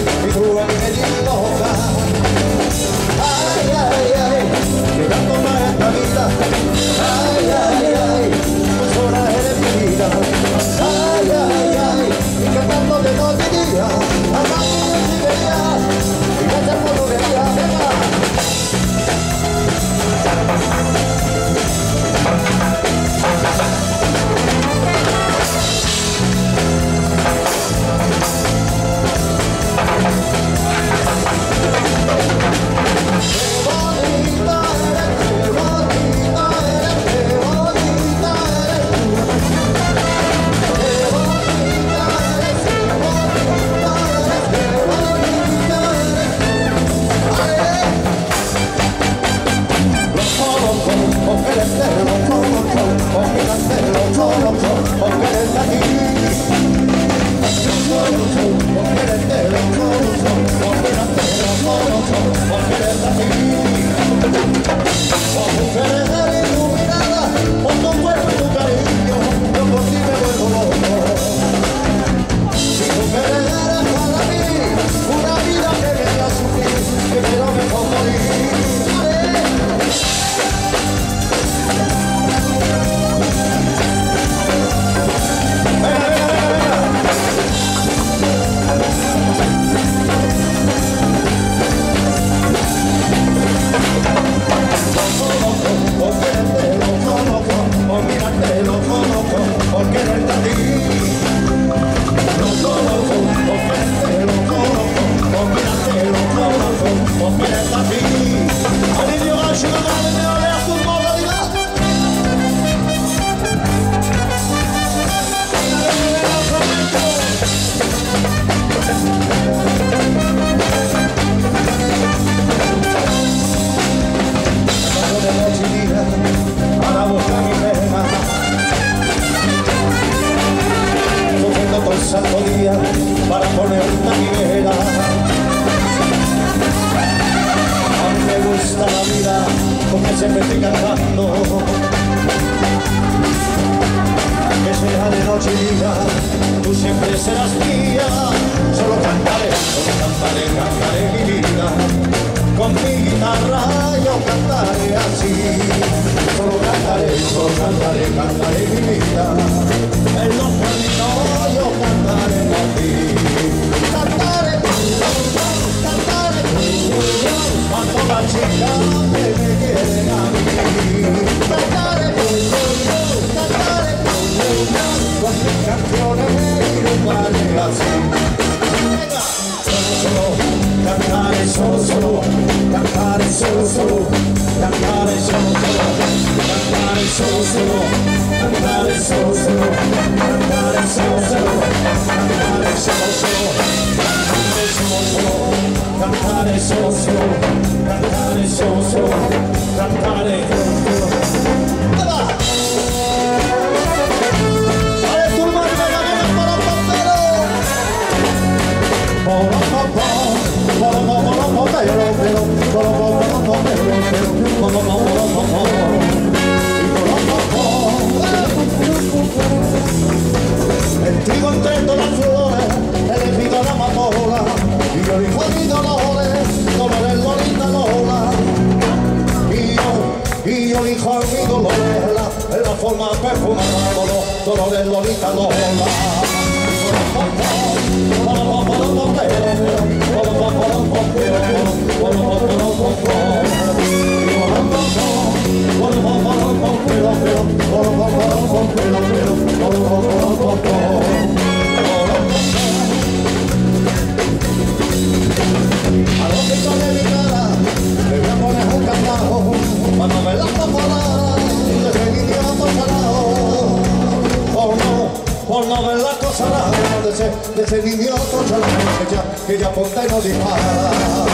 He's all I'm berättar för Gud? Vad con esta ribera. Aún me gusta la vida porque se me estoy cantando. Que sea de noche y día, tú siempre serás mía. Solo cantaré, solo cantaré, cantaré mi vida. Con mi guitarra yo cantaré así. Solo cantaré, solo cantaré, cantaré mi vida. En los caminos yo cantaré por ti. cantare, cantare, El trigo entre todas las flores, el elegido la amapola, y yo digo elegido los olores, dolores, lorita, lola. Y yo, y yo digo mi dolores, la, en la forma perfumada, dolor, dolores, lorita, lola. no ven la cosa rara de ese, de ese niño otro chalán que ya, que ya ponte no dispara.